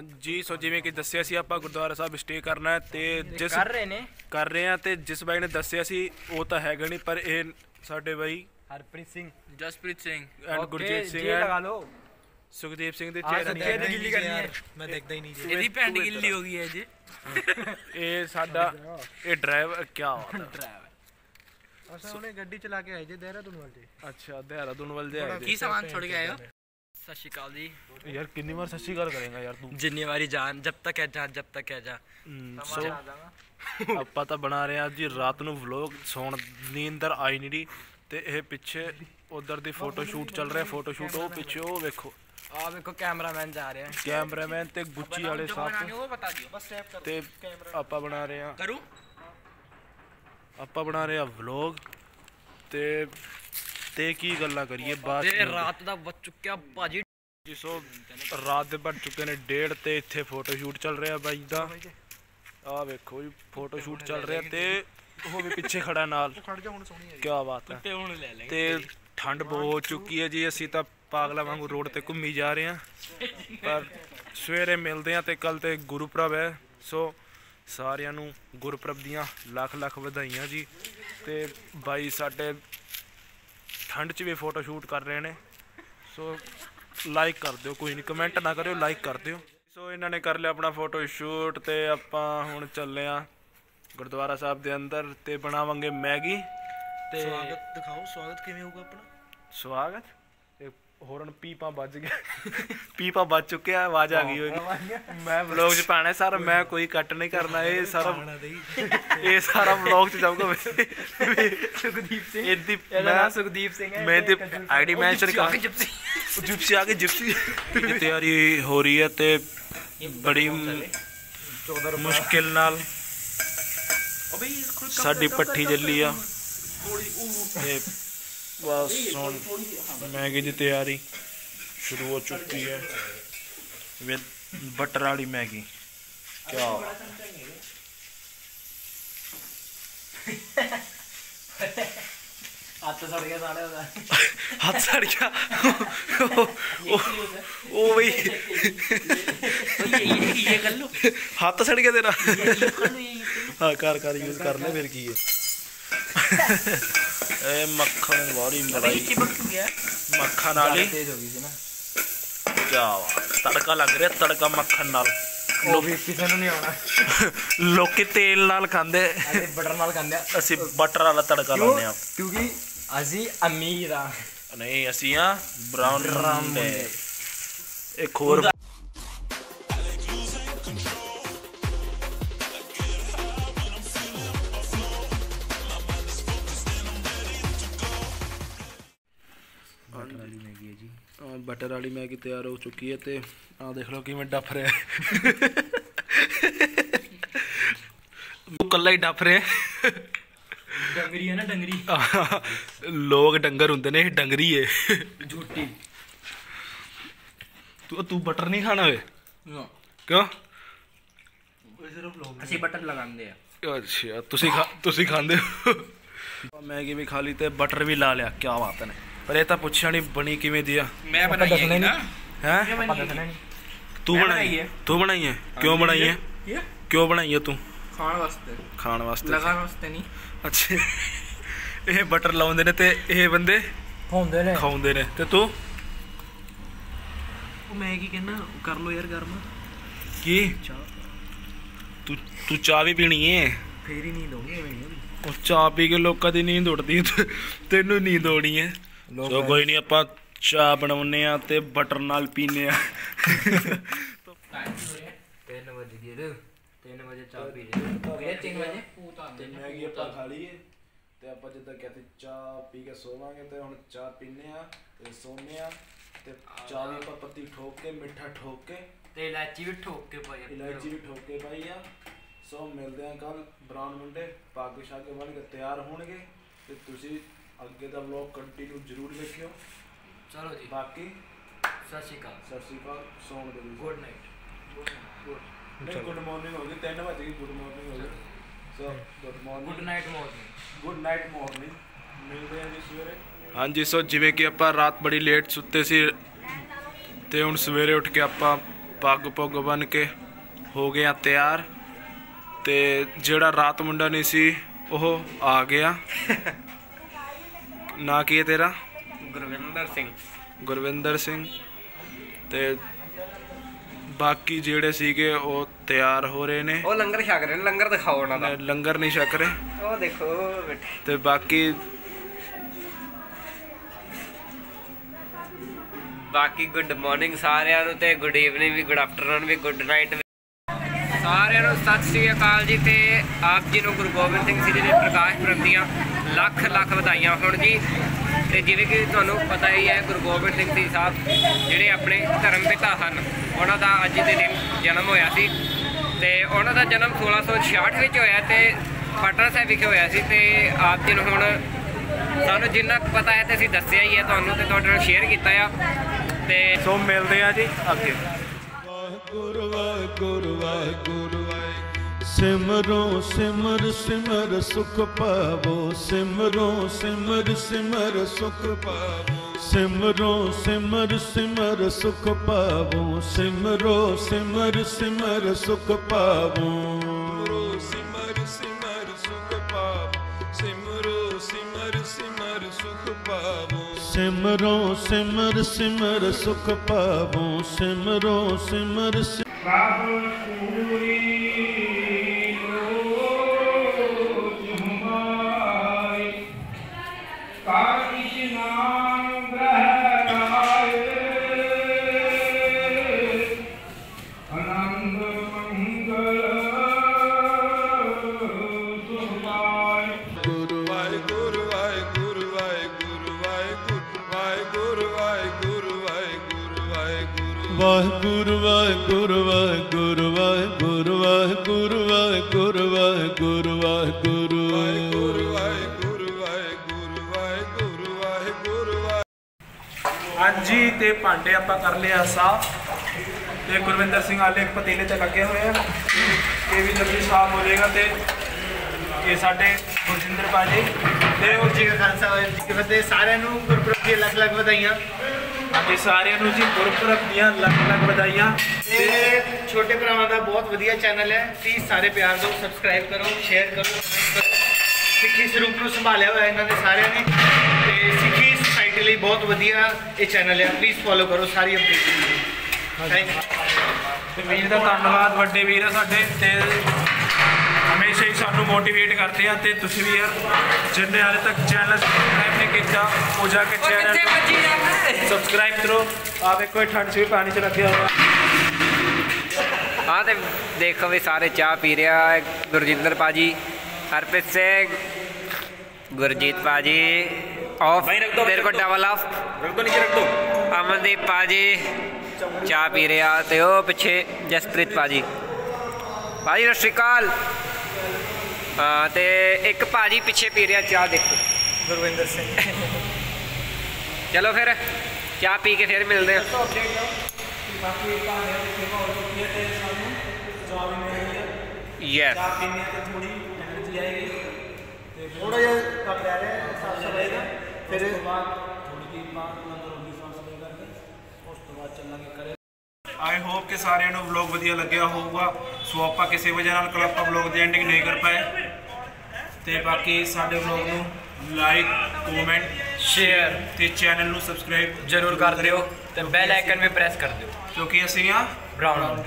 ਹਾਂਜੀ ਸੋ ਜਿਵੇਂ ਕਿ ਦੱਸਿਆ ਸੀ ਆਪਾਂ ਗੁਰਦੁਆਰਾ ਸਾਹਿਬ ਸਟੇ ਕਰਨਾ ਹੈ ਤੇ ਜਿਸ ਕਰ ਰਹੇ ਨੇ। ਕਰ ਰਹੇ ਆ ਤੇ ਜਿਸ ਬਾਈ ਨੇ ਦੱਸਿਆ ਸੀ ਉਹ ਤਾਂ ਹੈਗਾ ਨਹੀਂ ਪਰ ਇਹ ਸਾਡੇ ਬਾਈ ਹਰਪ੍ਰੀਤ ਸਿੰਘ। ਜਸਪ੍ਰੀਤ ਸਿੰਘ। ਐਂਡ ਗੁਰਜੀਤ ਸਿੰਘ ਜੇ ਲਗਾ ਲਓ। ਸੁਖਦੀਪ ਸਿੰਘ ਦੇ ਚਿਹਰੇ ਦੀ ਗਿੱਲੀ ਕਰਨੀ ਹੈ। ਮੈਂ ਦੇਖਦਾ ਹੀ ਨਹੀਂ ਜੀ। ਇਹਦੀ ਭੈਣ ਗਿੱਲੀ ਹੋ ਗਈ ਹੈ ਜੀ। ਇਹ ਸਾਡਾ ਇਹ ਡਰਾਈਵਰ ਕੀ ਬਾਤ ਹੈ। ਅਸਾਂ ਉਹਨੇ ਗੱਡੀ ਚਲਾ ਕੇ ਆਏ ਜੇ ਦੇਹਰਾਦੂਨ ਵੱਲ ਜੀ। ਅੱਛਾ ਦੇਹਰਾਦੂਨ ਵੱਲ ਦੇ ਆਏ ਕੀ ਸਮਾਨ ਛੋੜ ਕੇ ਆਏ ਹੋ? ਸਤਿ ਸ਼੍ਰੀ ਅਕਾਲ ਜੀ। ਯਾਰ ਕਿੰਨੀ ਵਾਰ ਸੱਚੀ ਗੱਲ ਕਰੇਗਾ ਯਾਰ ਤੂੰ? ਜਿੰਨੀ ਵਾਰੀ ਜਾਨ ਜਬ ਤੱਕ ਹੈ ਜਾਨ ਜਬ ਤੱਕ ਹੈ ਜਾ। ਹਮ, ਸੋ ਆਪਾਂ ਤਾਂ ਬਣਾ ਰਹੇ ਆ ਜੀ ਰਾਤ ਨੂੰ ਵਲੌਗ ਸੌਣ ਨੀਂਦਰ ਆਈ ਨਹੀਂ ਰਹੀ ਤੇ ਇਹ ਪਿੱਛੇ ਉਧਰ ਦੀ ਫੋਟੋ ਸ਼ੂਟ ਚੱਲ ਰਿਹਾ ਫੋਟੋ ਸ਼ੂਟ ਉਹ ਪਿੱਛੇ ਉਹ ਵੇਖੋ। ਆ ਵੇਖੋ ਕੈਮਰਾਮੈਨ ਜਾ ਰਿਹਾ। ਹੈ ਕੈਮਰਾਮੈਨ ਤੇ ਗੁੱਚੀ ਵਾਲੇ ਦਿਓ ਤੇ ਆਪਾਂ ਬਣਾ ਰਹੇ ਆ ਕਰੂ? ਆਪਾਂ ਬਣਾ ਰਹੇ ਆ ਵਲੌਗ ਤੇ ਤੇ ਕੀ ਗੱਲਾਂ ਕਰੀਏ ਬਾਤ ਤੇ ਰਾਤ ਦਾ ਵੱਜ ਚੁੱਕਿਆ ਭਾਜੀ। ਜੀ ਸੋ ਰਾਤ ਦੇ ਵੱਜ ਚੁੱਕੇ ਨੇ ਡੇਢ ਤੇ ਇੱਥੇ ਫੋਟੋ ਸ਼ੂਟ ਚੱਲ ਰਿਹਾ ਬਾਈ ਦਾ। ਆਹ ਵੇਖੋ ਜੀ ਫੋਟੋ ਸ਼ੂਟ ਚੱਲ ਰਿਹਾ ਤੇ ਉਹ ਵੀ ਪਿੱਛੇ ਖੜਾ ਨਾਲ। ਖੜ ਜਾ ਹੁਣ ਸੋਹਣੀ ਕੀ ਬਾਤ ਹੈ ਤੇ ਹੁਣ ਲੈ ਲੈ ਤੇ ਠੰਡ ਬਹੁਤ ਚੁੱਕੀ ਹੈ ਜੀ ਅਸੀਂ ਤਾਂ ਪਾਗਲਾ ਵਾਂਗੂ ਰੋਡ ਤੇ ਘੁੰਮੀ ਜਾ ਰਹੇ ਹਾਂ। ਪਰ ਸਵੇਰੇ ਮਿਲਦੇ ਹਾਂ ਤੇ ਕੱਲ ਤੇ ਗੁਰਪੁਰਬ ਹੈ। ਸੋ ਸਾਰਿਆਂ ਨੂੰ ਗੁਰਪੁਰਬ ਦੀਆਂ ਲੱਖ ਲੱਖ ਵਧਾਈਆਂ ਜੀ। ਤੇ ਬਾਈ ਸਾਡੇ ਠੰਡ 'ਚ ਵੀ ਫੋਟੋ ਸ਼ੂਟ ਕਰ ਰਹੇ ਨੇ। ਸੋ ਲਾਈਕ ਕਰ ਦਿਓ ਕੋਈ ਨਹੀਂ ਕਮੈਂਟ ਨਾ ਕਰਿਓ ਲਾਈਕ ਕਰ ਦਿਓ। ਸੋ ਇਹਨਾਂ ਨੇ ਕਰ ਲਿਆ ਆਪਣਾ ਫੋਟੋ ਸ਼ੂਟ ਤੇ ਆਪਾਂ ਹੁਣ ਚੱਲੇ ਆ ਗੁਰਦੁਆਰਾ ਸਾਹਿਬ ਦੇ ਅੰਦਰ ਤੇ ਬਣਾਵਾਂਗੇ ਮੈਗੀ। ਤੇ ਸਵਾਗਤ ਦਿਖਾਓ ਸਵਾਗਤ ਕਿਵੇਂ ਹੋਊਗਾ ਆਪਣਾ? ਸਵਾਗਤ? ਹੋਰਨ ਪੀਪਾ ਵੱਜ ਗਿਆ ਪੀਪਾ ਵੱਜ ਚੁੱਕਿਆ ਆਵਾਜ਼ ਆ ਗਈ ਹੋਏਗੀ। ਮੈਂ ਵਲੌਗ 'ਚ ਪਾਣਾ ਸਾਰਾ ਮੈਂ ਕੋਈ ਕੱਟ ਨਹੀਂ ਕਰਨਾ ਇਹ ਸਾਰਾ ਇਹ ਸਾਰਾ ਵਲੌਗ 'ਚ ਜਾਊਗਾ ਸੁਖਦੀਪ ਸਿੰਘ। ਇਹਦੀ ਇਹਦਾ ਮੈਂ ਸੁਖਦੀਪ ਸਿੰਘ ਹੈ ਮੈਂ ਤੇ ਆਈਡੀ ਮੈਂਸ਼ਨ ਕਰ ਜਿਪਸੀ। ਜਿਪਸੀ ਆ ਕੇ ਜਿਪਸੀ। ਇਹ ਤਿਆਰੀ ਹੋ ਰਹੀ ਹੈ ਤੇ ਬੜੀ ਮੁਸ਼ਕਿਲ ਨਾਲ ਸਾਡੀ ਪੱਠੀ ਜੱਲੀ ਆ। ਤੇ ਬਸ ਹੁਣ ਮੈਗੀ ਦੀ ਤਿਆਰੀ ਸ਼ੁਰੂ ਹੋ ਚੁੱਕੀ ਹੈ ਵਿਦ ਬਟਰ ਵਾਲੀ ਮੈਗੀ ਕਿਆ ਹੱਥ ਸੜ ਗਿਆ ਸਾੜਾ ਉਹਦਾ ਹੱਥ ਸੜ ਗਿਆ ਉਹ- ਉਹ ਬਈ ਇਹ ਕਰ ਲੋ ਹੱਥ ਸੜ ਗਿਆ ਤੇਰਾ ਹਾਂ ਕਰ ਕਰ ਯੂਜ਼ ਕਰ ਲੈ ਫਿਰ ਕੀ ਹੈ ਇਹ ਮੱਖਣ ਵਾਲੀ ਮਲਾਈ। ਚਿਪਕ ਗਿਆ ਮੱਖਣ ਵਾਲੀ। ਤੇਜ਼ ਹੋ ਗਈ ਸੀ ਨਾ। ਕਿਆ ਤੜਕਾ ਲੱਗ ਰਿਹਾ ਤੜਕਾ ਮੱਖਣ ਨਾਲ। ਵੀ ਕਿਸੇ ਨੂੰ ਨਹੀਂ ਆਉਣਾ। ਲੋਕੀ ਤੇਲ ਨਾਲ ਖਾਂਦੇ। ਅਸੀਂ ਬਟਰ ਨਾਲ ਖਾਂਦੇ ਅਸੀਂ ਬਟਰ ਵਾਲਾ ਤੜਕਾ ਲਾਉਂਦੇ ਆ ਕਿਉਂਕਿ ਅਸੀਂ ਅਮੀਰ ਆ। ਨਹੀਂ ਅਸੀਂ ਆ ਬ੍ਰਾਊਨ ਮੁੰਡੇ। ਇੱਕ ਹੋਰ ਬਟਰ ਵਾਲੀ ਮੈਗੀ ਤਿਆਰ ਹੋ ਚੁੱਕੀ ਹੈ ਤੇ ਆਹ ਦੇਖ ਲਓ ਕਿਵੇਂ ਡੱਫ ਰਿਹਾ ਹੈ। ਉਹ ਕੱਲਾ ਹੀ ਡੱਫ ਰਿਹਾ ਹੈ। ਡੰਗਰੀ ਹੈ ਨਾ ਡੰਗਰੀ ਲੋਕ ਡੰਗਰ ਹੁੰਦੇ ਨੇ ਇਹ ਡੰਗਰੀ ਏ ਝੂਟੀ ਤੂੰ ਤੂੰ ਬਟਰ ਨਹੀਂ ਖਾਣਾ ਓਏ ਨਾ ਕਿਉਂ ਅਸੀਂ ਬਟਰ ਲਗਾਉਂਦੇ ਆ। ਅੱਛਾ ਤੁਸੀਂ ਖਾ ਤੁਸੀਂ ਖਾਂਦੇ ਹੋ ਮੈਗੀ ਵੀ ਖਾ ਲਈ ਤੇ ਬਟਰ ਵੀ ਲਾ ਲਿਆ ਕੀ ਬਾਤ ਹੈ ਪਰ ਇਹ ਤਾਂ ਪੁੱਛਿਆ ਨਹੀਂ ਬਣੀ ਕਿਵੇਂ ਦੀ ਆ। ਮੈਂ ਬਣਾਈ ਹੈ? ਨਾ। ਹੈ ਤੂੰ ਬਣਾਈ ਹੈ। ਤੂੰ ਬਣਾਈ ਹੈ? ਕਿਉਂ ਬਣਾਈ ਹੈ। ਕਿਉਂ ਬਣਾਈ ਹੈ ਤੂੰ? ਖਾਣ ਵਾਸਤੇ। ਖਾਣ ਵਾਸਤੇ। ਲਗਾਉਣ ਵਾਸਤੇ ਨਹੀਂ ਅੱਛਾ। ਇਹ ਬਟਰ ਲਾਉਂਦੇ ਨੇ ਤੇ ਇਹ ਬੰਦੇ ਹੁੰਦੇ ਨੇ। ਖਾਉਂਦੇ ਨੇ। ਤੇ ਤੂੰ? ਉਹ ਮੈਂ ਕੀ ਕਹਿਣਾ ਕਰ ਲੋ ਯਾਰ ਗਰਮ। ਕੀ? ਤੂੰ ਤੂੰ ਚਾਹ ਵੀ ਪੀਣੀ ਏ? ਫੇਰ ਹੀ ਨੀਂਦ ਆਉਣੀ ਨਹੀਂ ਉਹ ਚਾਹ ਪੀ ਕੇ ਲੋਕਾਂ ਦੀ ਨੀਂਦ ਉੱਡਦੀ ਤੈਨੂੰ ਨੀਂਦ ਆਉਣੀ ਹੈ। ਸੋ ਕੋਈ ਨਹੀਂ ਆਪਾਂ ਚਾਹ ਬਣਾਉਨੇ ਆ ਤੇ ਬਟਰ ਨਾਲ ਪੀਨੇ ਆ 3 ਵਜੇ ਦੀ 3 ਵਜੇ ਚਾਹ ਪੀ ਲਈ। ਇਹ 3 ਵਜੇ? ਤੇ ਮੈਗੀ ਆਪਾਂ ਖਾ ਲਈਏ। ਤੇ ਆਪਾਂ ਜਿੱਦਾਂ ਕਹਿੰਦੇ ਚਾਹ ਪੀ ਕੇ ਸੋਵਾਂਗੇ ਤੇ ਹੁਣ ਚਾਹ ਪੀਨੇ ਆ ਤੇ ਸੋਨੇ ਆ ਤੇ ਚਾਹ ਵੀ ਆਪਾਂ ਪੱਤੀ ਠੋਕ ਕੇ ਮਿੱਠਾ ਠੋਕ ਕੇ ਤੇ ਇਲਾਚੀ ਵੀ ਠੋਕ ਕੇ ਪਾਈ ਇਲਾਇਚੀ ਵੀ ਠੋਕ ਕੇ ਪਾਈ ਆ। ਸੋ ਮਿਲਦੇ ਆ ਕੱਲ ਬ੍ਰਾਊਨ ਮੁੰਡੇ ਪੱਗ ਸ਼ਾਗੇ ਬਣ ਕੇ ਤਿਆਰ ਹੋਣਗੇ ਤੇ ਤੁਸੀਂ ਅੱਗੇ ਦਾ ਵਲੌਗ ਕੰਟੀਨਿਊ ਜ਼ਰੂਰ ਵੇਖਿਓ। ਚਲੋ ਜੀ। ਬਾਕੀ ਸਤਿ ਸ਼੍ਰੀ ਅਕਾਲ। ਸਤਿ ਸ਼੍ਰੀ ਅਕਾਲ ਸੌਣ ਦੇ ਗੁੱਡ ਨਾਈਟ ਗੁੱਡ ਮਾਰਨਿੰਗ ਹੋ ਗਈ 3 ਵਜੇ ਦੀ ਗੁੱਡ ਮਾਰਨਿੰਗ ਹੋ ਗਈ। So good morning good night morning good night morning ਮਿਲਦੇ ਹਾਂ ਜੀ ਸਵੇਰੇ। ਹਾਂਜੀ ਸੋ ਜਿਵੇਂ ਕਿ ਆਪਾਂ ਰਾਤ ਬੜੀ ਲੇਟ ਸੁੱਤੇ ਸੀ ਤੇ ਹੁਣ ਸਵੇਰੇ ਉੱਠ ਕੇ ਆਪਾਂ ਪੱਗ ਪੁੱਗ ਬਨ ਕੇ ਹੋ ਗਏ ਆ ਤਿਆਰ ਤੇ ਜਿਹੜਾ ਰਾਤ ਮੁੰਡਾ ਨਹੀਂ ਸੀ ਉਹ ਆ ਗਿਆ। ਨਾ ਕੀ ਹੈ ਤੇਰਾ? ਗੁਰਵਿੰਦਰ ਸਿੰਘ। ਗੁਰਵਿੰਦਰ ਸਿੰਘ। ਤੇ ਬਾਕੀ ਜਿਹੜੇ ਸੀਗੇ ਉਹ ਤਿਆਰ ਹੋ ਰਹੇ ਨੇ। ਉਹ ਲੰਗਰ ਛਕ ਰਹੇ ਨੇ ਲੰਗਰ ਦਿਖਾਓ ਉਹਨਾਂ ਦਾ। ਲੰਗਰ ਨਹੀਂ ਛਕ ਰਹੇ। ਉਹ ਦੇਖੋ ਤੇ ਬਾਕੀ ਬਾਕੀ ਗੁੱਡ ਮਾਰਨਿੰਗ ਸਾਰਿਆਂ ਨੂੰ ਤੇ ਗੁੱਡ ਈਵਨਿੰਗ ਵੀ ਗੁੱਡ ਆਫਟਰਨੂਨ ਵੀ ਗੁੱਡ ਨਾਈਟ ਸਾਰਿਆਂ ਨੂੰ ਸਤਿ ਸ੍ਰੀ ਅਕਾਲ ਜੀ ਤੇ ਆਪ ਜੀ ਨੂੰ ਗੁਰੂ ਗੋਬਿੰਦ ਸਿੰਘ ਜੀ ਦੇ ਪ੍ਰਕਾਸ਼ ਪੁਰਬ ਦੀਆਂ ਲੱਖ ਲੱਖ ਵਧਾਈਆਂ ਹੋਣ ਜੀ। ਤੇ ਜਿਵੇਂ ਕਿ ਤੁਹਾਨੂੰ ਪਤਾ ਹੀ ਹੈ, ਗੁਰੂ ਗੋਬਿੰਦ ਸਿੰਘ ਜੀ ਸਾਹਿਬ ਜਿਹੜੇ ਆਪਣੇ ਧਰਮ ਪਿਤਾ ਹਨ, ਉਹਨਾਂ ਦਾ ਅੱਜ ਦੇ ਦਿਨ ਜਨਮ ਹੋਇਆ ਸੀ। ਤੇ ਉਹਨਾਂ ਦਾ ਜਨਮ 1666 ਵਿੱਚ ਹੋਇਆ ਤੇ ਪਟਨਾ ਸਾਹਿਬ ਵਿਖੇ ਹੋਇਆ ਸੀ ਤੇ ਆਪ ਜੀ ਨੂੰ ਹੁਣ ਸਾਨੂੰ ਜਿੰਨਾ ਕੁ ਪਤਾ ਹੈ ਤੇ ਅਸੀਂ ਦੱਸਿਆ ਹੀ ਹੈ, ਤੁਹਾਨੂੰ ਤੇ ਤੁਹਾਡੇ ਨਾਲ ਸ਼ੇਅਰ ਕੀਤਾ ਆ। ਤੇ ਸੋ ਮਿਲਦੇ ਆ ਜੀ ਅੱਗੇ। ਵਾਹਿਗੁਰੂ ਵਾਹਿਗੁਰੂ ਸਿਮਰੋ, ਸਿਮਰ ਸਿਮਰ ਸੁਖ ਪਾਵੋ। ਸਿਮਰੋ, ਸਿਮਰ ਸਿਮਰ ਸੁਖ ਪਾਵੋ। ਸਿਮਰੋ, ਸਿਮਰ ਸਿਮਰ ਸੁਖ ਪਾਵੋ। ਸਿਮਰੋ, ਸਿਮਰ ਸਿਮਰ ਸੁਖ ਪਾਵੋ। ਸਿਮਰੋ ਸਿਮਰ ਸਿਮਰ ਸੁਖ ਪਾਵੋ ਸਿਮਰੋ ਸਿਮਰ ਸਿ- ਗੁਰੂ ਵਾਹਿਗੁਰੂ ਵਾਹਿਗੁਰੂ ਵਾਹਿਗੁਰੂ ਵਾਹਿਗੁਰੂ ਵਾਹਿਗੁਰੂ ਵਾਹਿਗੁਰੂ ਵਾਹਿਗੁਰੂ ਵਾਹਿਗੁਰੂ ਵਾਹਿਗੁਰੂ ਵਾਹਿਗੁਰੂ ਹਾਂਜੀ, ਤੇ ਭਾਂਡੇ ਆਪਾਂ ਕਰ ਲਿਆ ਸਾਫ਼। ਤੇ ਗੁਰਵਿੰਦਰ ਸਿੰਘ ਆਲੇ ਇੱਕ ਪਤੀਲੇ ਤੇ ਲੱਗੇ ਹੋਏ ਆ। ਇਹ ਵੀ ਜਲਦੀ ਸਾਫ਼ ਹੋ ਜਾਏਗਾ ਤੇ ਇਹ ਸਾਡੇ ਗੁਰਜਿੰਦਰ ਭਾਜੀ। ਤੇ ਉਹ ਜੀ ਖਾਲਸਾ ਵਾਹਿਗੁਰੂ ਜੀ ਕੀ ਫਤਿਹ, ਸਾਰਿਆਂ ਨੂੰ ਗੁਰਪੁਰਬ ਦੀਆਂ ਅਲੱਗ ਅਲੱਗ ਵਧਾਈਆਂ। ਹਾਂਜੀ, ਸਾਰਿਆਂ ਨੂੰ ਜੀ ਗੁਰਪੁਰਬ ਦੀਆਂ ਲੱਖ ਲੱਖ ਵਧਾਈਆਂ। ਤੇ ਛੋਟੇ ਭਰਾਵਾਂ ਦਾ ਬਹੁਤ ਵਧੀਆ ਚੈਨਲ ਹੈ। ਪਲੀਜ਼ ਸਾਰੇ ਪਿਆਰ ਦਿਓ ਸਬਸਕ੍ਰਾਈਬ ਕਰੋ ਸ਼ੇਅਰ ਕਰੋ ਕਮੈਂਟ ਕਰੋ। ਸਿੱਖੀ ਸਰੂਪ ਨੂੰ ਸੰਭਾਲਿਆ ਹੋਇਆ ਇਹਨਾਂ ਦੇ ਸਾਰਿਆਂ ਨੇ। ਤੇ ਸਿੱਖੀ ਸੋਸਾਇਟੀ ਲਈ ਬਹੁਤ ਵਧੀਆ ਇਹ ਚੈਨਲ ਹੈ। ਪਲੀਜ਼ ਫੋਲੋ ਕਰੋ ਸਾਰੀ ਅਪਡੇਟ ਥੈਂਕ ਯੂ ਵੀਰ ਦਾ ਧੰਨਵਾਦ, ਵੱਡੇ ਵੀਰ ਆ ਸਾਡੇ। ਤੇ ਸਾਨੂੰ ਮੋਟੀਵੇਟ ਕਰਦੇ ਆ ਤੇ ਤੁਸੀਂ ਵੀ ਯਾਰ ਜਿੰਨੇ ਹਾਲੇ ਤੱਕ ਚੈਨਲ ਸਬਸਕ੍ਰਾਈਬ ਨਹੀਂ ਕੀਤਾ ਉਹ ਜਾ ਕੇ ਚੈਨਲ ਸਬਸਕ੍ਰਾਈਬ ਕਰੋ। ਆ ਵੇਖੋ ਠੰਡ 'ਚ ਵੀ ਪਾਣੀ 'ਚ ਰੱਖਿਆ ਹੋਇਆ। ਹਾਂ ਤੇ ਦੇਖੋ ਵੀ ਸਾਰੇ ਚਾਹ ਪੀ ਰਿਹਾ ਹੈ। ਗੁਰਜਿੰਦਰ ਪਾਜੀ ਹਰਪ੍ਰੀਤ ਸਿੰਘ ਗੁਰਜੀਤ ਪਾਜੀ ਆਫ ਤੇਰੇ ਕੋ ਡਬਲ ਆਫ ਰੱਖ ਦੋ। ਨੀਚੇ ਰੱਖ ਦੋ। ਅਮਨਦੀਪ ਪਾਜੀ ਚਾਹ ਪੀ ਰਿਹਾ ਤੇ ਉਹ ਪਿੱਛੇ ਜਸਪ੍ਰੀਤ ਪਾਜੀ ਪਾਜੀ ਸਤਿ ਸ਼੍ਰੀ ਅਕਾਲ। ਹਾਂ ਤੇ ਇੱਕ ਪਾਜੀ ਪਿੱਛੇ ਪੀ ਰਿਹਾ ਚਾਹ ਦੇਖੋ। ਗੁਰਵਿੰਦਰ ਸਿੰਘ। ਚਲੋ ਫਿਰ ਚਾਹ ਪੀ ਕੇ ਫਿਰ ਮਿਲਦੇ ਹਾਂ। ਬਾਕੀ ਭਾਵੇਂ ਦੀ ਸੇਵਾ ਹੋ ਚੁੱਕੀ ਹੈ ਤੇ ਸਾਨੂੰ ਚਾਹ ਵੀ ਮਿਲ ਗਈ ਹੈ ਯੈਸ ਚਾਹ ਪੀਣੇ ਤੇ ਥੋੜੀ ਐਨਰਜੀ ਆਏਗੀ। ਤੇ ਥੋੜਾ ਜਿਹਾ ਕੰਮ ਰਹਿ ਰਿਹਾ ਸਾਫ਼ ਸਫ਼ਾਈ ਦਾ ਫਿਰ ਉਸ ਤੋਂ ਬਾਅਦ ਥੋੜੀ ਜਿਹੀ ਬਾਅਦ ਅੰਦਰ ਹੋਗੀ ਸਾਫ਼ ਸਫ਼ਾਈ ਕਰਕੇ ਉਸ ਤੋਂ ਬਾਅਦ ਚੱਲਾਂਗੇ ਕਰੇ ਆਈ ਹੋਪ ਕਿ ਸਾਰਿਆਂ ਨੂੰ ਵਲੌਗ ਵਧੀਆ ਲੱਗਿਆ ਹੋਊਗਾ। ਸੋ ਆਪਾਂ ਕਿਸੇ ਵਜ੍ਹਾ ਨਾਲ ਕੱਲ ਆਪਾਂ ਵਲੌਗ ਦੀ ਐਂਡਿੰਗ ਨਹੀਂ ਕਰ ਪਾਏ। ਤੇ ਬਾਕੀ ਸਾਡੇ ਵਲੌਗ ਨੂੰ ਲਾਈਕ ਕਮੈਂਟ ਸ਼ੇਅਰ ਤੇ ਚੈਨਲ ਨੂੰ ਸਬਸਕ੍ਰਾਈਬ ਜ਼ਰੂਰ ਕਰ ਦਿਓ ਤੇ ਬੈਲ ਆਈਕਨ ਵੀ ਪ੍ਰੈਸ ਕਰ ਦਿਓ। ਕਿਉਂਕਿ ਅਸੀਂ ਆ ਬਰਾਊਨ